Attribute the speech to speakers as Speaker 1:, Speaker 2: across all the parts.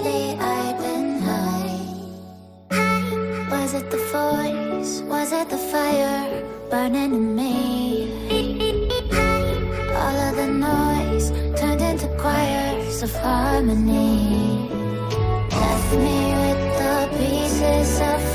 Speaker 1: I've been high. Was it the voice? Was it the fire burning in me? All of the noise turned into choirs of harmony. Left me with the pieces of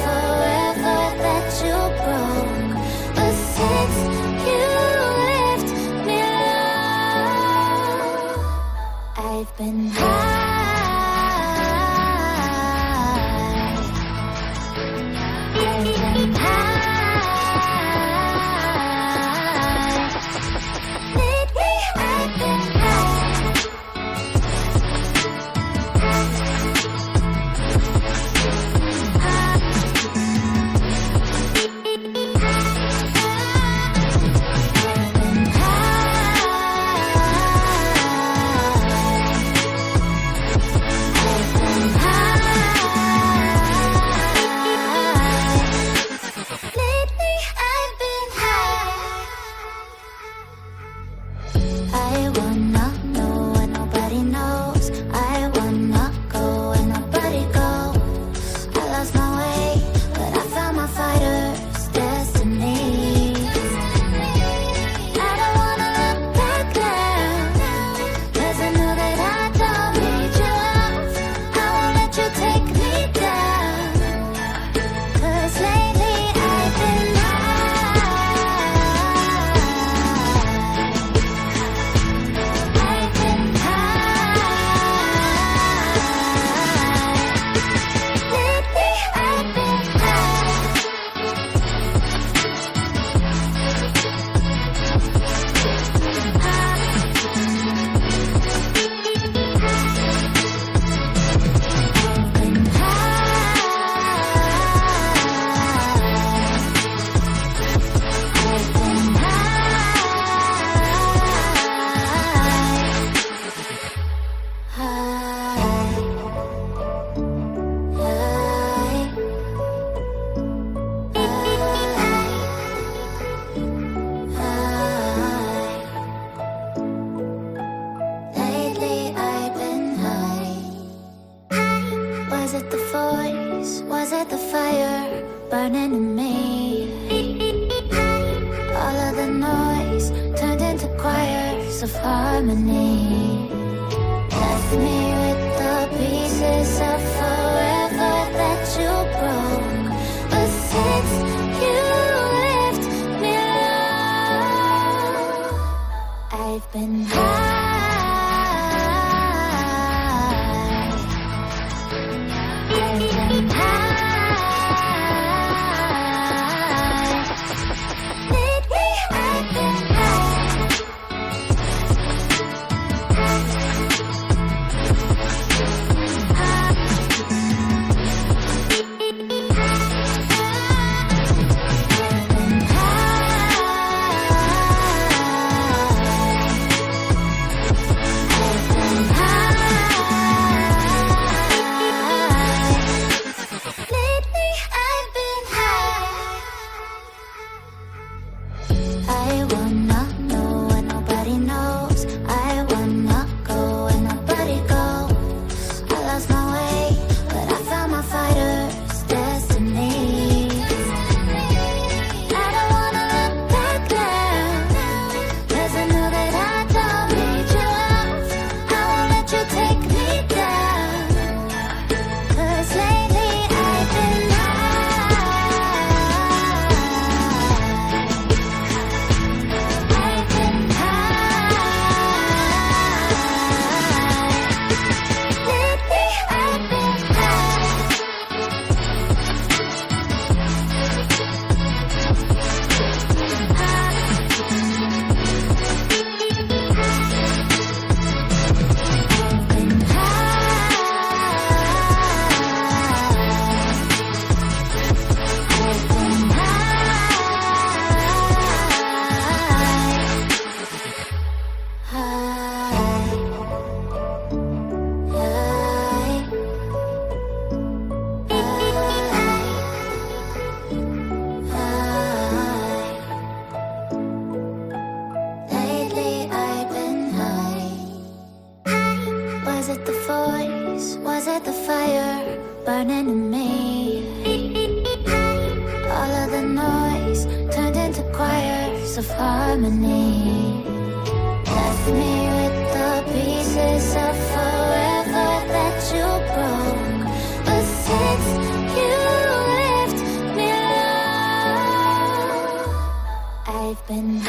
Speaker 1: I've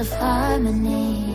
Speaker 1: of harmony.